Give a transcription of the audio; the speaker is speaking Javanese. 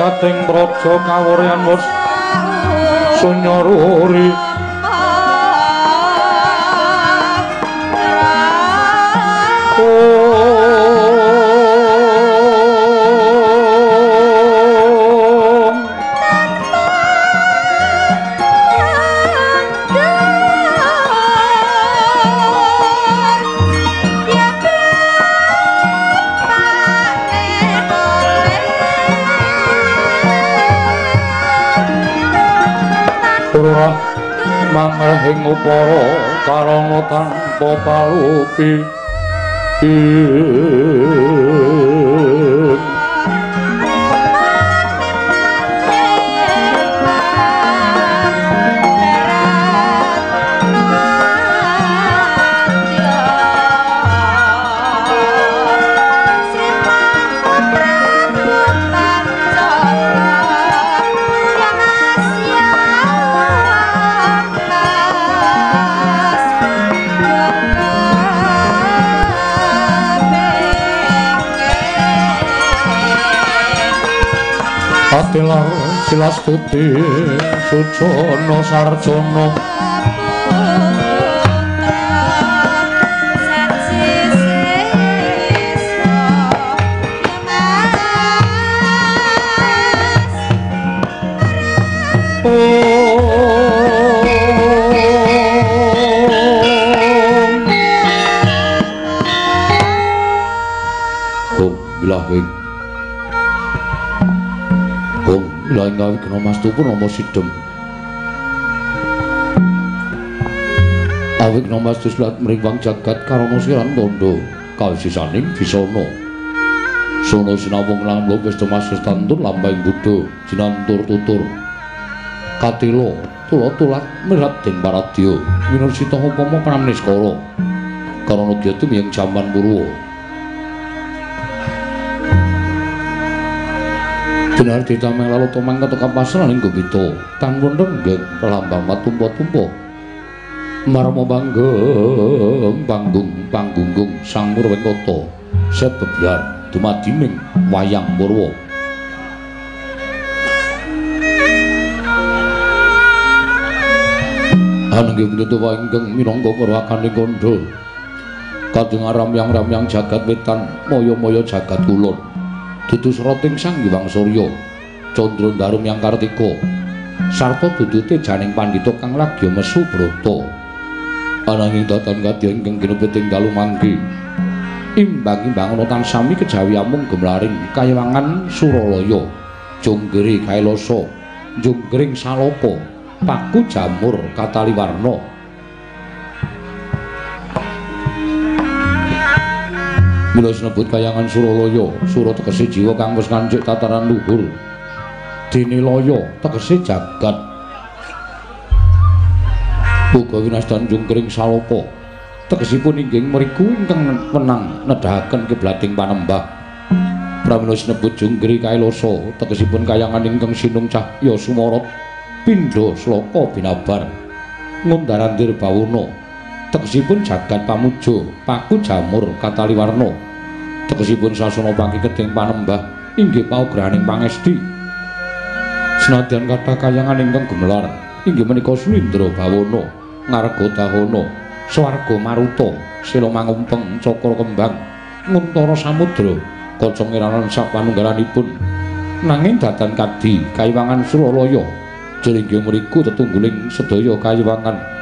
Karajating praja kawuryan wus sunyaruri mangahing upara karana tanpa palupi Atilar silas tuti sucono sarjono lain gawe kena mas tuku nama sidem. Awik nama mas tuslat meringwang jagat karana siran tondo kawisisaning bisono sono sinawung lamlo wis mas tantur lambang budo jinantur tutur. Katilo tulo tulat merat ding paradya. Minursita upama pramniskara karana gyatu miyeng jaman purwa Benar ditameng lalu tomeng ketuk kapasan ing gubito tan wondeng nggih lambang matumpa-tumpa marma banggeng panggung panggunggung sang murwekata sebebyar dumadining wayang murwa Ananging pintu wae ingkang minangka perwakane kandha kadung aram-yang-ramyang jagat wetan moyo-moyo jagat kulon dudu srating Sang Hyang Surya Candra Darum yang Kartika sarta dudute janing pandhita kang lagi mesu brata ananging datan kadya ingkang ginebeting dalu mangke imbang-imbang ana tan sami kejawi amung gemlaring kayawangan Suralaya Jonggri Kailasa Jonggring Saloka Paku Jamur Kataliwarna Mula sinebut kayangan Suralaya, sura tegese jiwa kang wis ngancik tataran luhur. Dinilaya tegese jagat. Uga winastan jungkring saloka. Tegesipun inggih mriku ingkang menang nedahaken kiblating panembah. Pramila sinebut jungkri kailasa, tegesipun kayangan ingkang sinung cahya sumorot pindha sloka binabar. Ngundarandir bawana. tegesipun jagat pamuja paku jamur kataliwarna tegesipun sasana pangki keding panembah inggih paugraning pangesti senadyan kathah kayangan ingkang gemelar inggih menika sulindra bawana ngarga tahana swarga maruta sila mangumpeng cakra kembang nguntara samudra kaca ngiranan sapanunggalanipun nanging datan kadi kayiwangan suralaya jering mriku tetungguling sedaya kayiwangan